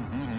Mm-hmm.